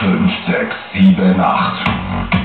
5, 6, 7, 8.